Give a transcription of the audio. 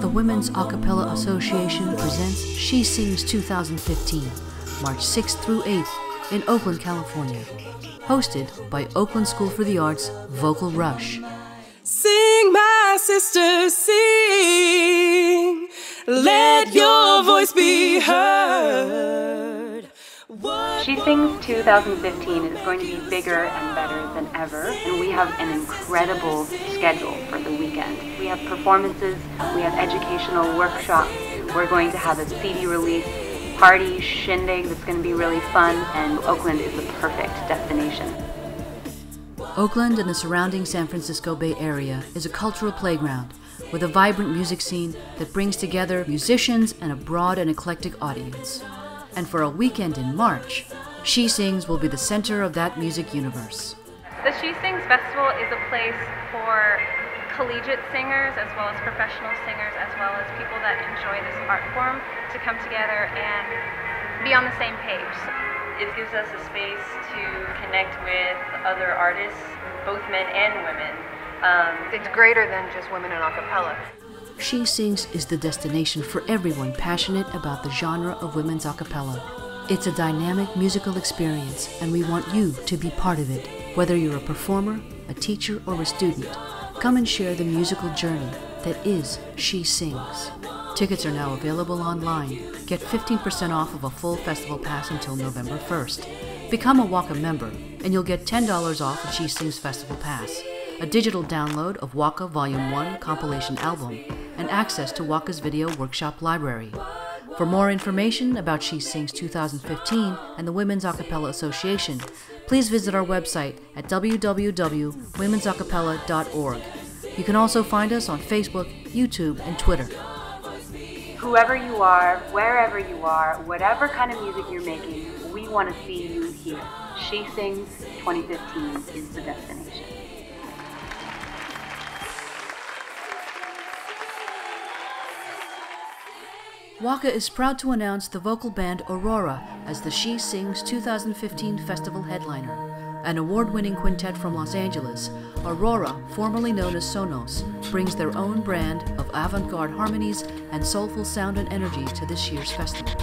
The Women's A Cappella Association presents She Sings 2015, March 6th through 8th in Oakland, California. Hosted by Oakland School for the Arts Vocal Rush. Sing, my sister, sing. Let your voice be heard. She Sings 2015 is going to be bigger and better than ever, and we have an incredible schedule for the weekend. We have performances, we have educational workshops, we're going to have a CD release, party, shindig that's going to be really fun, and Oakland is the perfect destination. Oakland and the surrounding San Francisco Bay Area is a cultural playground with a vibrant music scene that brings together musicians and a broad and eclectic audience. And for a weekend in March, She Sings will be the center of that music universe. The She Sings Festival is a place for collegiate singers as well as professional singers as well as people that enjoy this art form to come together and be on the same page. It gives us a space to connect with other artists, both men and women. Um, It's greater than just women in a cappella. She Sings is the destination for everyone passionate about the genre of women's a cappella. It's a dynamic musical experience, and we want you to be part of it. Whether you're a performer, a teacher, or a student, come and share the musical journey that is She Sings. Tickets are now available online. Get 15% off of a full festival pass until November 1st. Become a WACA member, and you'll get $10 off a She Sings Festival Pass, a digital download of WACA Volume 1 compilation album, and access to WACA's video workshop library. For more information about She Sings 2015 and the Women's A Cappella Association, please visit our website at www.womensacappella.org. You can also find us on Facebook, YouTube, and Twitter. Whoever you are, wherever you are, whatever kind of music you're making, we want to see you here. She Sings 2015 is the destination. WACA is proud to announce the vocal band ARORA as the She Sings 2015 festival headliner. An award winning quintet from Los Angeles, ARORA, formerly known as Sonos, brings their own brand of avant garde harmonies and soulful sound and energy to this year's festival.